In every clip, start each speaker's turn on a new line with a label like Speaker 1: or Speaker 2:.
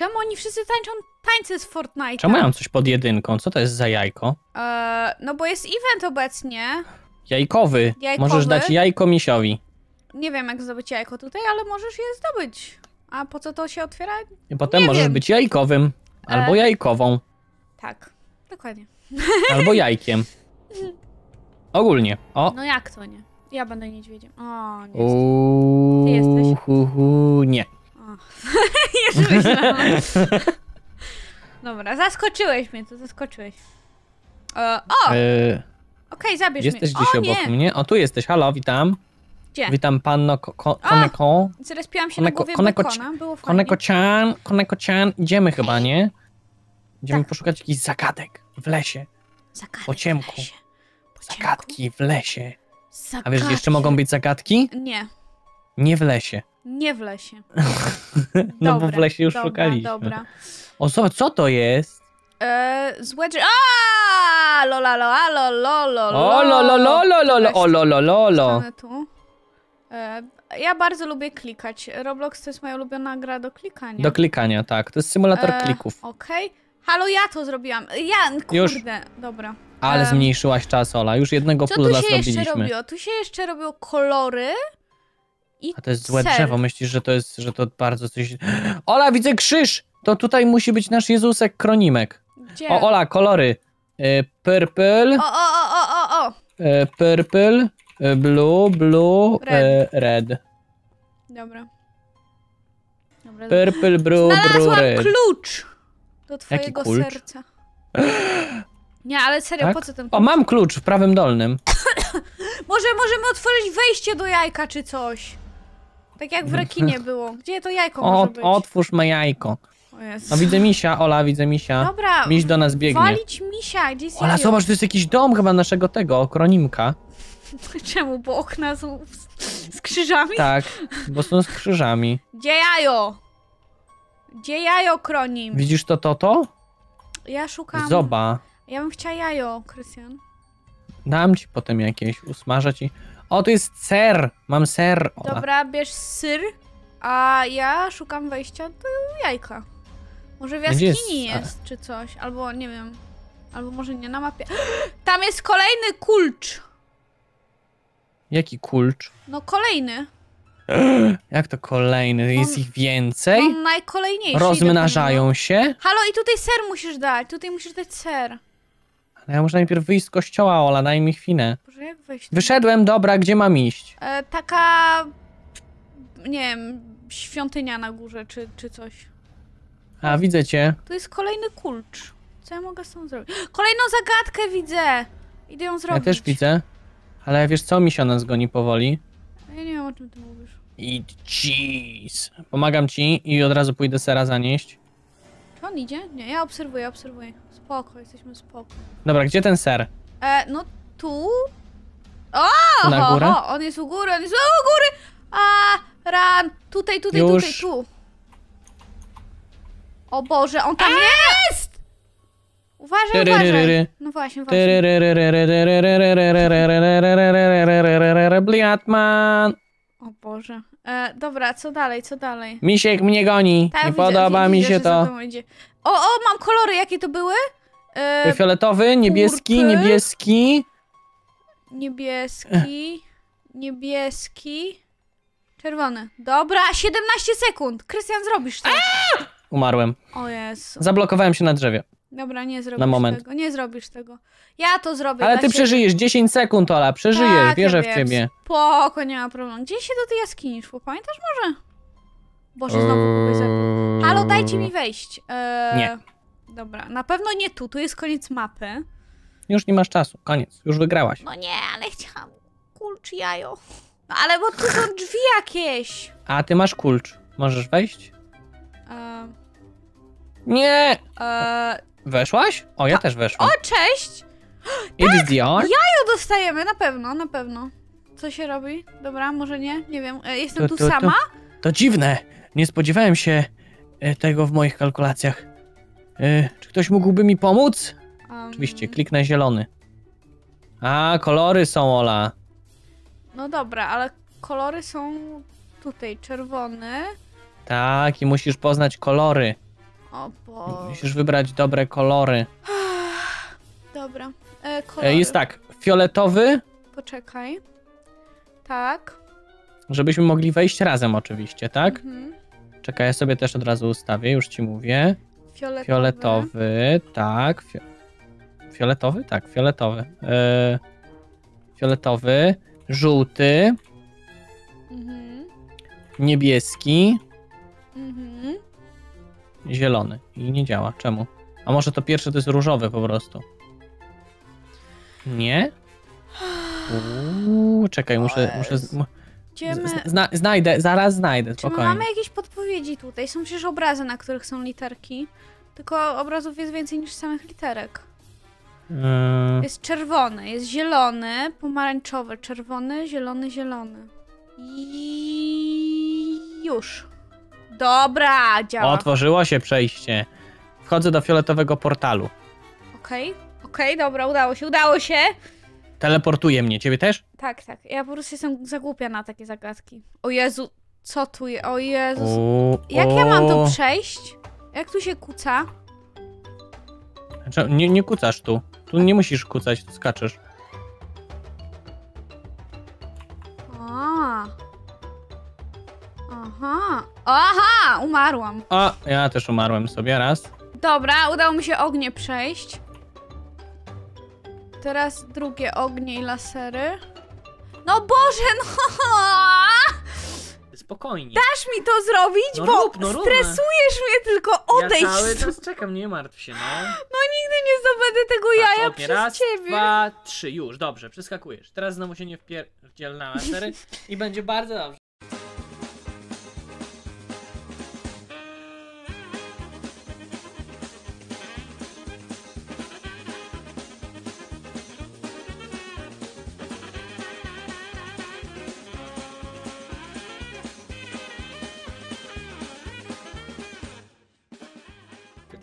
Speaker 1: Czemu oni wszyscy tańczą tańce z Fortnite?
Speaker 2: Czemu mam coś pod jedynką? Co to jest za jajko?
Speaker 1: Eee, no bo jest event obecnie.
Speaker 2: Jajkowy.
Speaker 1: Jajkowy?
Speaker 2: Możesz dać jajko misiowi.
Speaker 1: Nie wiem jak zdobyć jajko tutaj, ale możesz je zdobyć. A po co to się otwiera?
Speaker 2: I potem
Speaker 1: Nie
Speaker 2: możesz
Speaker 1: wiem.
Speaker 2: być jajkowym. Albo
Speaker 1: E.
Speaker 2: jajkową.
Speaker 1: Tak, dokładnie.
Speaker 2: Albo jajkiem. Ogólnie. O.
Speaker 1: No jak to nie? Ja będę niedźwiedziem. O, nie.
Speaker 2: Uuu,
Speaker 1: Ty jesteś?
Speaker 2: hu, hu, nie.
Speaker 1: O. Już myślałam. Dobra, zaskoczyłeś mnie, to zaskoczyłeś. E, o,
Speaker 2: E,
Speaker 1: okej, zabierz
Speaker 2: jesteś
Speaker 1: mnie.
Speaker 2: gdzieś
Speaker 1: o,
Speaker 2: obok
Speaker 1: nie.
Speaker 2: mnie. O, tu jesteś. Halo, witam.
Speaker 1: Gdzie?
Speaker 2: Witam panno ko ko Koneko.
Speaker 1: Zrespiłam się na
Speaker 2: Koneko-
Speaker 1: głowie
Speaker 2: Koneko-
Speaker 1: bekona, było fajnie.
Speaker 2: Koneko-chan. Koneko-chan. Idziemy chyba, nie? Idziemy
Speaker 1: Tak.
Speaker 2: poszukać jakichś zagadek w lesie.
Speaker 1: Zagadki
Speaker 2: po ciemku.
Speaker 1: w lesie. Po ciemku.
Speaker 2: Zagadki w lesie. A wiesz, gdzie jeszcze
Speaker 1: Zagadki.
Speaker 2: mogą być zagadki?
Speaker 1: Nie,
Speaker 2: Nie w lesie.
Speaker 1: nie w lesie.
Speaker 2: No bo
Speaker 1: Dobra,
Speaker 2: w lesie już
Speaker 1: dobra,
Speaker 2: szukaliśmy.
Speaker 1: Dobra.
Speaker 2: O, co, co to jest?
Speaker 1: E, złe drzewo. A, lola, lola, lo, lo, lo,
Speaker 2: O, lo, lo, lo, lo, lo, lo, o, lo, lo, lo, lo.
Speaker 1: Stanę tu. E, ja bardzo lubię klikać. Roblox to jest moja ulubiona gra do klikania.
Speaker 2: Do klikania, tak. To jest symulator
Speaker 1: E,
Speaker 2: klików.
Speaker 1: Okej. Halo, ja to zrobiłam. Ja, kurde,
Speaker 2: Już.
Speaker 1: dobra.
Speaker 2: Ale zmniejszyłaś czas, Ola. Już jednego
Speaker 1: Co tu się jeszcze
Speaker 2: zrobiliśmy.
Speaker 1: robiło? Tu się jeszcze robiło kolory i
Speaker 2: A to jest złe
Speaker 1: ser.
Speaker 2: drzewo. Myślisz, że to jest, że to bardzo coś... Ola, widzę krzyż! To tutaj musi być nasz Jezusek Kronimek.
Speaker 1: Gdzie?
Speaker 2: O, Ola, kolory. E, Purple,
Speaker 1: o, o, o, o, o, o.
Speaker 2: e, purple, e, blue, blue, e, red.
Speaker 1: Dobra. Dobra.
Speaker 2: Purple, blue, blue, red.
Speaker 1: klucz do twojego
Speaker 2: klucz?
Speaker 1: serca. Nie, ale serio,
Speaker 2: Tak?
Speaker 1: po co ten
Speaker 2: O,
Speaker 1: klucz?
Speaker 2: mam klucz w prawym dolnym.
Speaker 1: Może możemy otworzyć wejście do jajka czy coś. Tak jak w rekinie było. Gdzie to jajko
Speaker 2: O,
Speaker 1: może być?
Speaker 2: otwórz me jajko.
Speaker 1: O Jezu.
Speaker 2: No widzę misia, Ola, widzę misia.
Speaker 1: Dobra,
Speaker 2: Miś do nas biegnie.
Speaker 1: walić misia, gdzie jest
Speaker 2: Ola,
Speaker 1: jajo?
Speaker 2: zobacz, to jest jakiś dom chyba naszego tego, Kronimka.
Speaker 1: Czemu? Bo okna są z, z krzyżami?
Speaker 2: Tak, bo są z krzyżami.
Speaker 1: Gdzie jajo? Gdzie jajo kronim?
Speaker 2: Widzisz to, to, to?
Speaker 1: Ja szukam...
Speaker 2: Zoba.
Speaker 1: Ja bym chciała jajo, Krystian.
Speaker 2: Dam ci potem jakieś, usmażę ci. O, to jest ser. Mam ser, Ola.
Speaker 1: Dobra, bierz syr, a ja szukam wejścia do jajka. Może w jaskini
Speaker 2: jest-
Speaker 1: jest, czy coś, albo nie wiem. Albo może nie na mapie. Tam jest kolejny kulcz.
Speaker 2: Jaki kulcz?
Speaker 1: No kolejny.
Speaker 2: Jak to kolejny? Jest ich więcej?
Speaker 1: No najkolejniejszy.
Speaker 2: Rozmnażają się?
Speaker 1: Halo, i tutaj ser musisz dać. Tutaj musisz dać ser.
Speaker 2: Ale ja muszę najpierw wyjść z kościoła, Ola, daj mi chwilę.
Speaker 1: Boże, jak wejść?
Speaker 2: Wyszedłem, dobra, gdzie mam iść?
Speaker 1: E, taka... Nie wiem, świątynia na górze, czy, czy coś.
Speaker 2: A, widzę cię.
Speaker 1: Tu jest kolejny kulcz. Co ja mogę z tą zrobić? Kolejną zagadkę widzę! Idę ją zrobić.
Speaker 2: Ja też widzę. Ale wiesz co, misio nas goni powoli.
Speaker 1: Ja nie wiem, o czym ty mówisz.
Speaker 2: Eat cheese. Pomagam ci i od razu pójdę sera zanieść.
Speaker 1: On idzie? Nie, ja obserwuję, obserwuję. Spoko, jesteśmy spoko.
Speaker 2: Dobra, gdzie ten ser?
Speaker 1: E, no tu... O!
Speaker 2: Na górę?
Speaker 1: ho, on jest u góry, on jest u góry! A, ran! Tutaj, tutaj,
Speaker 2: Już.
Speaker 1: tutaj, tu. O Boże, on tam jest! Uważaj, uważaj. No właśnie, właśnie.
Speaker 2: Bliatman.
Speaker 1: Boże. E, dobra, co dalej, co dalej?
Speaker 2: Misiek mnie goni.
Speaker 1: Tak,
Speaker 2: Nie
Speaker 1: widzę,
Speaker 2: podoba
Speaker 1: widzę,
Speaker 2: mi się to.
Speaker 1: O, o, mam kolory, jakie to były? E,
Speaker 2: Fioletowy, niebieski, niebieski.
Speaker 1: niebieski, niebieski, czerwony. Dobra, 17 sekund. Krystian, zrobisz to.
Speaker 2: Umarłem.
Speaker 1: O Jezu.
Speaker 2: Zablokowałem się na drzewie.
Speaker 1: Dobra, nie zrobisz
Speaker 2: Na moment.
Speaker 1: tego. Nie zrobisz tego. Ja to zrobię
Speaker 2: Ale ty
Speaker 1: siebie.
Speaker 2: przeżyjesz 10 sekund, Ola. Przeżyjesz,
Speaker 1: tak,
Speaker 2: wierzę
Speaker 1: ja
Speaker 2: w ciebie.
Speaker 1: Spoko, nie ma problemu. Gdzie się do tej jaskini szło? Pamiętasz może? Boże, znowu kogoś zabił. Halo, dajcie mi wejść. Eee,
Speaker 2: Nie.
Speaker 1: Dobra, na pewno nie tu. Tu jest koniec mapy.
Speaker 2: Już nie masz czasu. Koniec. Już wygrałaś.
Speaker 1: No nie, ale chciałam kulcz jajo. No ale bo tu są drzwi jakieś.
Speaker 2: A ty masz kulcz. Możesz wejść?
Speaker 1: Eee,
Speaker 2: Nie!
Speaker 1: eee,
Speaker 2: Weszłaś? O, ja też weszłam.
Speaker 1: o, cześć!
Speaker 2: It's the art.
Speaker 1: To dostajemy, na pewno, na pewno. Co się robi? Dobra, może nie? Nie wiem. E, jestem
Speaker 2: Tu,
Speaker 1: tu. sama?
Speaker 2: To dziwne. Nie spodziewałem się e, tego w moich kalkulacjach. E, Czy ktoś mógłby mi pomóc?
Speaker 1: Um,
Speaker 2: Oczywiście, kliknę zielony. A, kolory są, Ola.
Speaker 1: No dobra, ale kolory są tutaj czerwony.
Speaker 2: Tak, i musisz poznać kolory.
Speaker 1: O Boże.
Speaker 2: Musisz wybrać dobre kolory.
Speaker 1: Dobra. E,
Speaker 2: E,
Speaker 1: kolory.
Speaker 2: jest tak, fioletowy,
Speaker 1: Poczekaj. Tak.
Speaker 2: żebyśmy mogli wejść razem oczywiście, tak?
Speaker 1: Mhm.
Speaker 2: Czekaj, ja sobie też od razu ustawię, już ci mówię.
Speaker 1: Fioletowy.
Speaker 2: Fioletowy, tak. Fio... Fioletowy? Tak, fioletowy. E, fioletowy, żółty,
Speaker 1: Mhm.
Speaker 2: niebieski. Zielony. I nie działa. Czemu? A może to pierwsze to jest różowy po prostu? Nie? Uuu, czekaj, muszę. muszę z,
Speaker 1: Idziemy...
Speaker 2: zna, znajdę, zaraz znajdę,
Speaker 1: Czy my
Speaker 2: spokojnie.
Speaker 1: mamy jakieś podpowiedzi tutaj? Są przecież obrazy, na których są literki. Tylko obrazów jest więcej niż samych literek.
Speaker 2: Yy,
Speaker 1: Jest czerwony, jest zielony, pomarańczowy, czerwony, zielony, zielony. I już. Dobra, działa.
Speaker 2: otworzyło się przejście. Wchodzę do fioletowego portalu.
Speaker 1: Okej, okej, dobra, udało się, udało się.
Speaker 2: Teleportuje mnie, ciebie też?
Speaker 1: Tak, tak. Ja po prostu jestem zagłupia na takie zagadki. O Jezu, co tu jest? O Jezus.
Speaker 2: Uuu,
Speaker 1: Jak ja mam to przejść? Jak tu się kuca?
Speaker 2: Znaczy, Nie, nie kucasz tu. Tu nie musisz kucać, tu skaczesz.
Speaker 1: Umarłam.
Speaker 2: A, ja też umarłem sobie raz.
Speaker 1: Dobra, udało mi się ognie przejść. Teraz drugie ognie i lasery. No Boże, no!
Speaker 2: Spokojnie.
Speaker 1: Dasz mi to zrobić,
Speaker 2: No
Speaker 1: bo
Speaker 2: rób, no rób,
Speaker 1: stresujesz mnie tylko odejść.
Speaker 2: Ja cały czas czekam, nie martw się, no.
Speaker 1: No nigdy nie zdobędę tego jaja
Speaker 2: Patrz,
Speaker 1: przez
Speaker 2: raz,
Speaker 1: ciebie.
Speaker 2: dwa, trzy, już, dobrze, przeskakujesz. Teraz znowu się nie wpierdziel na lasery i będzie bardzo dobrze.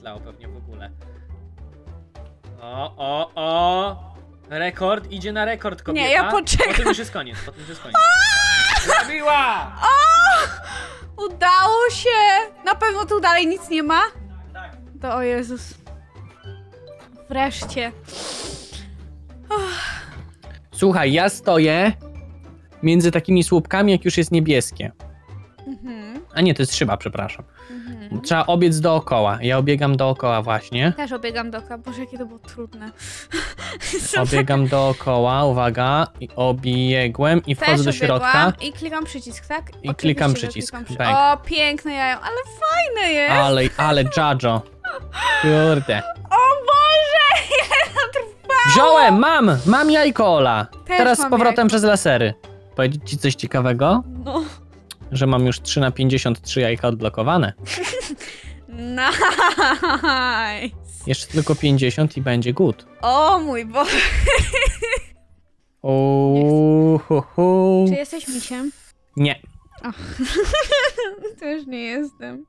Speaker 2: Wytlało pewnie w ogóle. O, o, o! Rekord idzie na rekord kobieta.
Speaker 1: Nie, ja poczekam.
Speaker 2: Potem już jest koniec, potem już jest koniec. Zrobiła!
Speaker 1: Udało się! Na pewno tu dalej nic nie ma?
Speaker 2: Tak.
Speaker 1: To o Jezus. Wreszcie.
Speaker 2: Słuchaj, ja stoję między takimi słupkami, jak już jest niebieskie.
Speaker 1: Mhm,
Speaker 2: A nie, to jest szyba, przepraszam.
Speaker 1: mhm.
Speaker 2: Trzeba obiec dookoła. Ja obiegam dookoła właśnie.
Speaker 1: Też obiegam dookoła. Boże, jakie to było trudne.
Speaker 2: Obiegam dookoła, uwaga, i obiegłem i wchodzę
Speaker 1: Też
Speaker 2: do środka.
Speaker 1: I klikam przycisk, tak?
Speaker 2: I klikam
Speaker 1: Oczywiście, że
Speaker 2: przycisk.
Speaker 1: klikam przy-
Speaker 2: Bang.
Speaker 1: O, piękne jajo, ale fajne jest!
Speaker 2: Ale, ale Jajo. Kurde.
Speaker 1: O Boże, ile to trwa!
Speaker 2: Wziąłem, mam! Mam jajko, Ola.
Speaker 1: Też
Speaker 2: Teraz z powrotem
Speaker 1: jajko.
Speaker 2: przez lasery. Powiedzieć ci coś ciekawego?
Speaker 1: No.
Speaker 2: Że mam już 3 na 53 jajka odblokowane.
Speaker 1: Nice!
Speaker 2: Jeszcze tylko 50 i będzie good.
Speaker 1: O mój Boże.
Speaker 2: Hu.
Speaker 1: Czy jesteś misiem?
Speaker 2: Nie.
Speaker 1: Też nie jestem.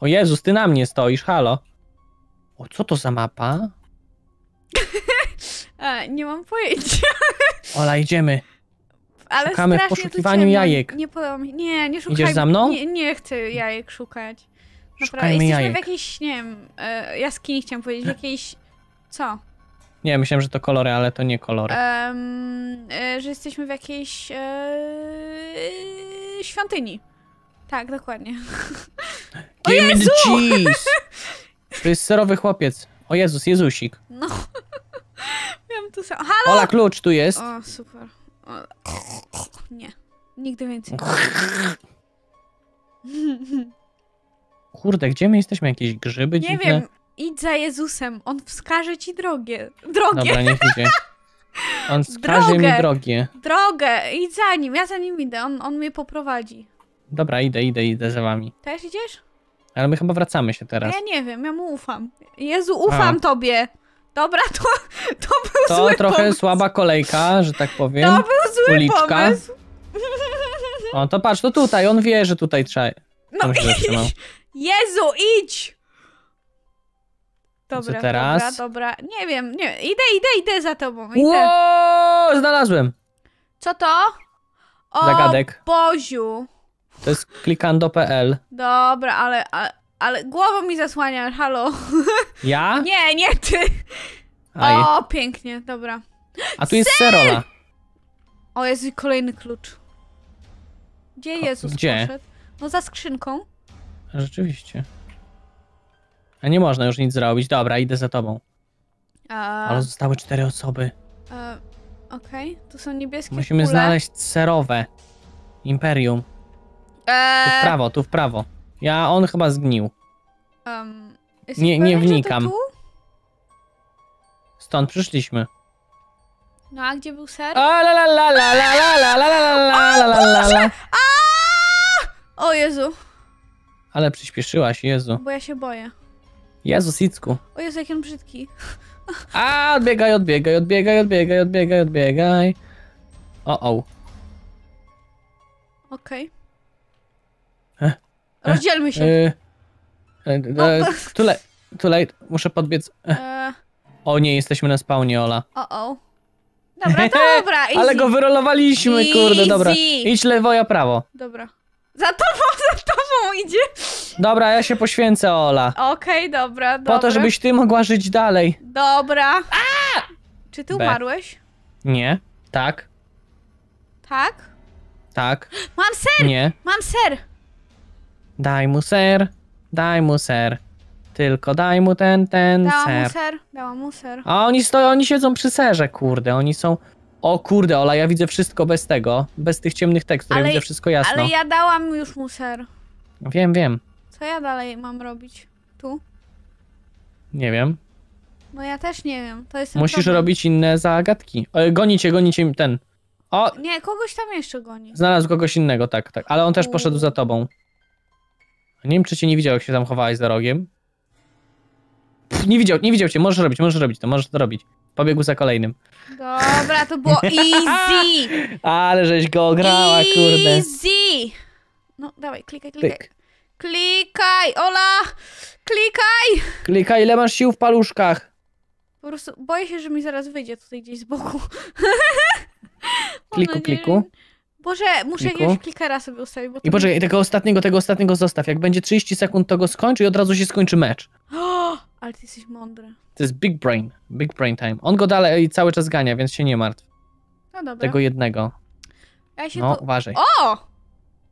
Speaker 2: O Jezus, ty na mnie stoisz, halo. O, co to za mapa?
Speaker 1: A, nie mam pojęcia.
Speaker 2: Ola, idziemy.
Speaker 1: Ale
Speaker 2: Szukamy w
Speaker 1: tu
Speaker 2: poszukiwaniu
Speaker 1: ciemno.
Speaker 2: jajek.
Speaker 1: Nie podoba mi Nie, nie szukaj.
Speaker 2: Idziesz za mną?
Speaker 1: Nie, nie chcę jajek szukać. Naprawdę.
Speaker 2: Szukajmy
Speaker 1: Jesteśmy
Speaker 2: jajek.
Speaker 1: w jakiejś, nie wiem, e, jaskini chciałam powiedzieć, w jakiejś... Co?
Speaker 2: Nie, myślałem, że to kolory, ale to nie kolory.
Speaker 1: E, że jesteśmy w jakiejś e, świątyni. Tak, dokładnie. o
Speaker 2: Give me
Speaker 1: Jezu!
Speaker 2: the cheese! To jest serowy chłopiec. O Jezus, Jezusik.
Speaker 1: No. Miałam to samo. Halo!
Speaker 2: Ola, klucz tu jest.
Speaker 1: O, super. Nie. Nigdy więcej.
Speaker 2: Kurde, gdzie my jesteśmy? Jakieś grzyby
Speaker 1: Nie
Speaker 2: dziwne?
Speaker 1: wiem, idź za Jezusem, on wskaże ci drogę. Drogę,
Speaker 2: Dobra, niech idzie. On wskaże mi
Speaker 1: Drogę. drogę, idź za nim, ja za nim idę, on, on mnie poprowadzi.
Speaker 2: Dobra, idę, idę, idę za wami.
Speaker 1: Też idziesz?
Speaker 2: Ale my chyba wracamy się teraz.
Speaker 1: Ja nie wiem, ja mu ufam. Jezu, ufam
Speaker 2: A.
Speaker 1: tobie. Dobra, to, to był
Speaker 2: To
Speaker 1: zły
Speaker 2: trochę
Speaker 1: pomysł.
Speaker 2: słaba kolejka, że tak powiem.
Speaker 1: To był zły
Speaker 2: Uliczka.
Speaker 1: pomysł.
Speaker 2: O, to patrz, to tutaj, on wie, że tutaj trzeba...
Speaker 1: No idź! Jezu, idź! Dobra,
Speaker 2: teraz?
Speaker 1: dobra, dobra. Nie wiem, nie idę, idę, idę za tobą, idę.
Speaker 2: Ło, znalazłem.
Speaker 1: Co to? O,
Speaker 2: Zagadek.
Speaker 1: Boziu.
Speaker 2: To jest klikando.pl.
Speaker 1: Dobra, ale, ale, ale głową mi zasłania, halo.
Speaker 2: Ja?
Speaker 1: Nie, nie ty.
Speaker 2: Aj.
Speaker 1: O, pięknie, dobra.
Speaker 2: A tu jest Serola.
Speaker 1: O, jest kolejny klucz. Gdzie Jezus
Speaker 2: gdzie?
Speaker 1: poszedł? No za skrzynką.
Speaker 2: Rzeczywiście. A nie można już nic zrobić. Dobra, idę za tobą.
Speaker 1: A,
Speaker 2: Ale zostały cztery osoby.
Speaker 1: e, Okej, tu są niebieskie
Speaker 2: Musimy
Speaker 1: kule.
Speaker 2: znaleźć serowe. Imperium. Tu w
Speaker 1: Eee,
Speaker 2: prawo, tu w prawo. Ja, on chyba zgnił.
Speaker 1: jesteś
Speaker 2: Nie- nie wnikam. Stąd przyszliśmy.
Speaker 1: No a gdzie był ser?
Speaker 2: A la la la la la la la la la la la la la la
Speaker 1: O Jezu,
Speaker 2: Ale przyspieszyłaś, Jezu.
Speaker 1: bo ja się boję.
Speaker 2: Jezu, Sicku.
Speaker 1: O Jezu, jak on brzydki.
Speaker 2: A, odbiegaj, odbiegaj, odbiegaj, odbiegaj, odbiegaj, odbiegaj. O, o.
Speaker 1: Okej.
Speaker 2: Eh,
Speaker 1: Rozdzielmy się.
Speaker 2: Y, y,
Speaker 1: O,
Speaker 2: y, Too late, too late. Muszę podbiec.
Speaker 1: Eee,
Speaker 2: O nie, jesteśmy na spawnie, Ola.
Speaker 1: o, o. Dobra, dobra, easy.
Speaker 2: Ale go wyrolowaliśmy, kurde, dobra. Idź lewo, ja prawo.
Speaker 1: Dobra. Za tobą, za tobą idzie.
Speaker 2: Dobra, ja się poświęcę, Ola.
Speaker 1: Okej, dobra, dobra.
Speaker 2: Po to, żebyś ty mogła żyć dalej.
Speaker 1: Dobra. Czy ty
Speaker 2: B.
Speaker 1: umarłeś?
Speaker 2: Nie. Tak.
Speaker 1: Tak?
Speaker 2: Tak.
Speaker 1: Mam ser!
Speaker 2: Nie.
Speaker 1: Mam ser!
Speaker 2: Daj mu ser. Daj mu ser. Tylko daj mu ten, ten
Speaker 1: Dałam mu
Speaker 2: ser.
Speaker 1: ser, dałam mu ser.
Speaker 2: A oni stoją, oni siedzą przy serze, kurde. Oni są... O kurde, Ola, ja widzę wszystko bez tego. Bez tych ciemnych tekstur, ja
Speaker 1: Ale-
Speaker 2: widzę wszystko jasno.
Speaker 1: Ale ja dałam już mu ser.
Speaker 2: Wiem, wiem.
Speaker 1: Co ja dalej mam robić? Tu?
Speaker 2: Nie wiem.
Speaker 1: No ja też nie wiem. To jest
Speaker 2: Musisz
Speaker 1: problem.
Speaker 2: robić inne zagadki. E, gonicie, gonicie ten. O,
Speaker 1: Nie, kogoś tam jeszcze goni.
Speaker 2: znalazł kogoś innego, tak, tak. Ale on też
Speaker 1: U.
Speaker 2: poszedł za tobą. Nie wiem, czy cię nie widział, jak się tam chowałeś za rogiem. Pff, nie widział, nie widział cię. Możesz robić, możesz robić to, możesz to robić. Pobiegł za kolejnym.
Speaker 1: Dobra, to było easy!
Speaker 2: Ale żeś go grała, kurde.
Speaker 1: Easy! No, dawaj, klikaj, klikaj.
Speaker 2: Tyk.
Speaker 1: Klikaj, Ola! Klikaj!
Speaker 2: Klika, ile masz sił w paluszkach.
Speaker 1: Po prostu boję się, że mi zaraz wyjdzie tutaj gdzieś z boku.
Speaker 2: Kliku, kliku.
Speaker 1: Że- Boże, muszę
Speaker 2: Kliku.
Speaker 1: jakiegoś klikera sobie ustawić, bo to
Speaker 2: I poczekaj, tego ostatniego, tego ostatniego zostaw. Jak będzie 30 sekund, to go skończy i od razu się skończy mecz.
Speaker 1: O, ale ty jesteś mądry.
Speaker 2: To jest big brain. Big brain time. On go dalej cały czas gania, więc się nie martw.
Speaker 1: No dobra.
Speaker 2: Tego jednego.
Speaker 1: Ja się
Speaker 2: No,
Speaker 1: tu...
Speaker 2: uważaj.
Speaker 1: O!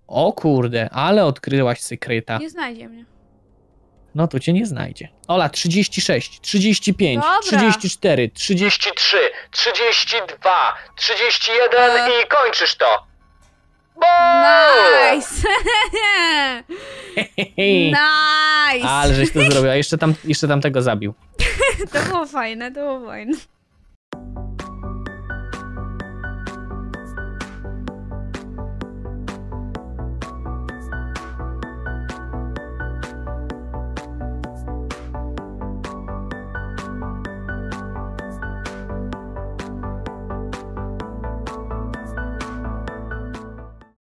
Speaker 2: O kurde, ale odkryłaś sekryta.
Speaker 1: Nie znajdzie mnie.
Speaker 2: No tu cię nie znajdzie. Ola, 36, 35,
Speaker 1: Dobra.
Speaker 2: 34, 33, 32, 31
Speaker 1: E.
Speaker 2: i kończysz to. Nice!
Speaker 1: Nice!
Speaker 2: Ale żeś to zrobił, a jeszcze tam, jeszcze tam tego zabił.
Speaker 1: To było fajne, to było fajne.